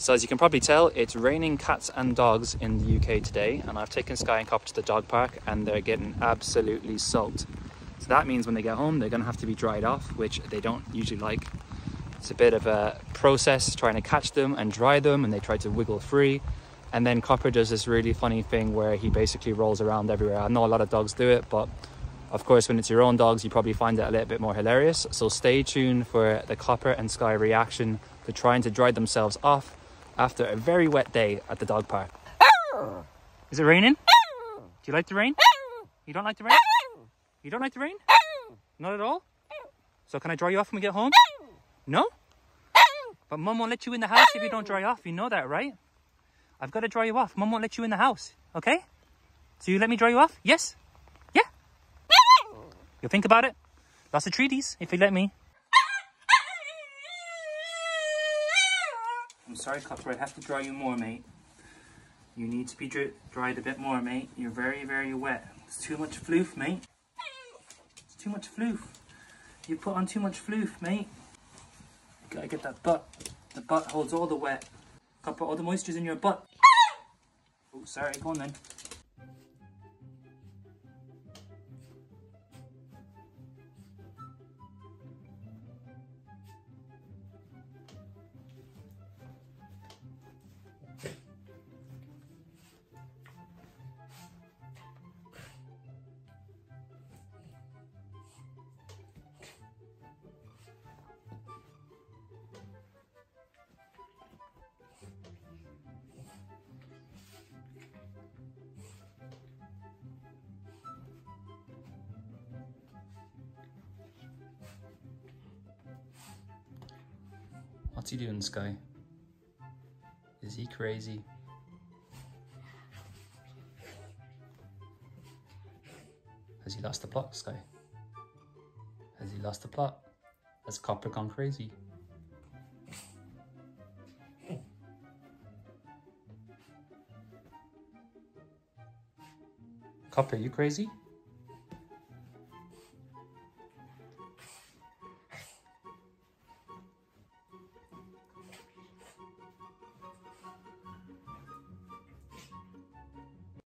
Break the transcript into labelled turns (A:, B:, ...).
A: So as you can probably tell, it's raining cats and dogs in the UK today, and I've taken Skye and Copper to the dog park, and they're getting absolutely soaked. So that means when they get home, they're gonna have to be dried off, which they don't usually like. It's a bit of a process trying to catch them and dry them, and they try to wiggle free. And then Copper does this really funny thing where he basically rolls around everywhere. I know a lot of dogs do it, but of course, when it's your own dogs, you probably find it a little bit more hilarious. So stay tuned for the Copper and Skye reaction to trying to dry themselves off after a very wet day at the dog park. Is it raining? Do you like the rain? You don't like the rain? You don't like the rain? Not at all? So can I dry you off when we get home? No? But mum won't let you in the house if you don't dry off. You know that, right? I've got to dry you off. Mum won't let you in the house, okay? So you let me dry you off? Yes? Yeah? You'll think about it? Lots of treaties, if you let me. I'm sorry, Copper. I have to dry you more, mate. You need to be dri dried a bit more, mate. You're very, very wet. It's too much floof, mate. It's too much floof. You put on too much floof, mate. You gotta get that butt. The butt holds all the wet. Copper, all the moisture's in your butt. Oh, sorry. Go on then. What's he doing, Skye? Is he crazy? Has he lost the plot, Skye? Has he lost the plot? Has Copper gone crazy? Copper, you crazy?